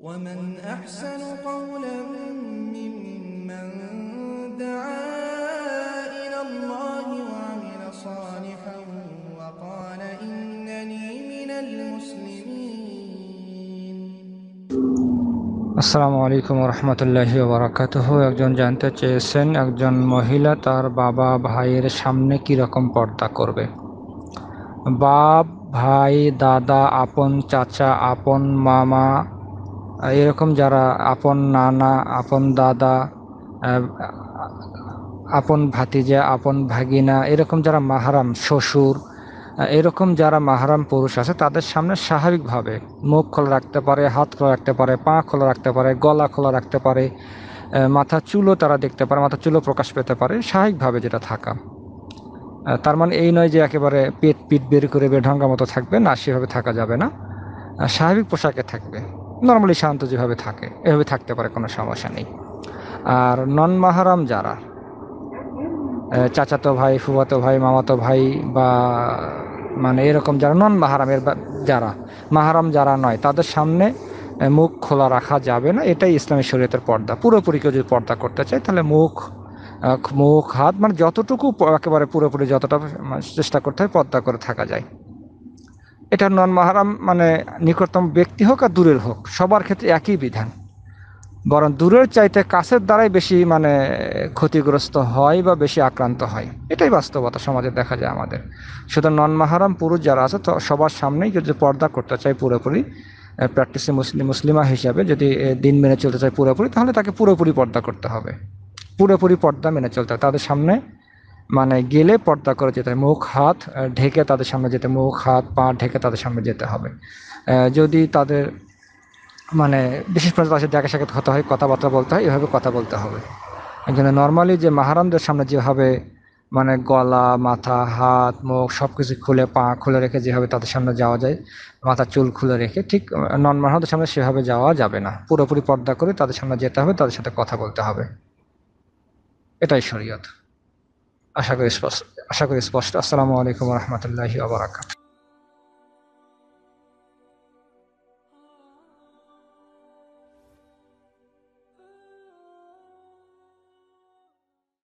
ومن أحسن قولا ممن دعا إلى الله وعمل صالحا وقال إنني من المسلمين আসসালামু আলাইকুম রহমতুল্লাহি বারাকাতুহ একজন জানতে চেয়েছেন একজন মহিলা তার বাবা ভাইয়ের সামনে কি রকম পর্দা করবে বাপ ভাই দাদা আপন চাচা আপন মামা এরকম যারা আপন নানা, আপন দাদা আপন ভাতিজা, আপন ভাগিনা, এরকম যারা মাহারাম শ্বশুর এরকম যারা মাহারাম পুরুষ আছে, তাদের সামনে স্বাভাবিকভাবে মুখ খোলা রাখতে পারে, হাত খোলা রাখতে পারে, পা খোলা রাখতে পারে, গলা খোলা রাখতে পারে মাথা চুলও তারা দেখতে পারে, মাথা চুলও প্রকাশ পেতে পারে, স্বাভাবিকভাবে যেটা থাকা। তার মানে এই নয় যে একেবারে পেট পিট বের করে বেঢঙ্গা মতো থাকবে, না সেভাবে থাকা যাবে না। স্বাভাবিক পোশাকে থাকবে। নর্মালি শান্ত যেভাবে থাকে, এভাবে থাকতে পারে, কোনো সমস্যা নেই। আর নন মাহারাম যারা চাচাতো ভাই, ফুফাতো ভাই, মামাতো ভাই বা মানে এরকম যারা নন মাহারামের যারা মাহারাম যারা নয়, তাদের সামনে মুখ খোলা রাখা যাবে না, এটাই ইসলামী শরীয়তের পর্দা। পুরোপুরি কেউ যদি পর্দা করতে চায়, তাহলে মুখ মুখ, হাত মানে যতটুকু একেবারে পুরোপুরি যতটা মানে চেষ্টা করতে হয়, পর্দা করে থাকা যায়। এটা নন মাহারাম মানে নিকটতম ব্যক্তি হোক আর দূরের হোক, সবার ক্ষেত্রে একই বিধান। বরং দূরের চাইতে কাছের দ্বারাই বেশি মানে ক্ষতিগ্রস্ত হয় বা বেশি আক্রান্ত হয়। এটাই বাস্তবতা সমাজে দেখা যায় আমাদের। শুধু নন মাহারাম পুরুষ যারা আছে, তো সবার সামনেই যদি পর্দা করতে চায় পুরোপুরি প্র্যাকটিসে মুসলিম মুসলিমা হিসাবে, যদি দিন মেনে চলতে চায় পুরোপুরি, তাহলে তাকে পুরোপুরি পর্দা করতে হবে। পুরোপুরি পর্দা মেনে চলতে হবে। তাদের সামনে মানে গেলে পর্দা করে যেতে হয় মুখ, হাত ঢেকে তাদের সামনে যেতে মুখ, হাত, পা ঢেকে তাদের সামনে যেতে হবে। যদি তাদের মানে বিশেষ করে তাদের দেখা সাক্ষাৎ হতে হয়, কথাবার্তা বলতে হয়, এভাবে কথা বলতে হবে। কিন্তু নর্মালি যে মাহারামদের সামনে যেভাবে মানে গলা, মাথা, হাত, মুখ সব কিছু খুলে, পা খুলে রেখে যেভাবে তাদের সামনে যাওয়া যায়, মাথা, চুল খুলে রেখে, ঠিক নন মাহারামদের সামনে সেভাবে যাওয়া যাবে না। পুরোপুরি পর্দা করে তাদের সামনে যেতে হবে, তাদের সাথে কথা বলতে হবে। এটাই শরীয়ত। আশা করি স্পষ্ট আশা করি স্পষ্ট। আসসালামু আলাইকুম রহমতুল্লাহি আবরাকাত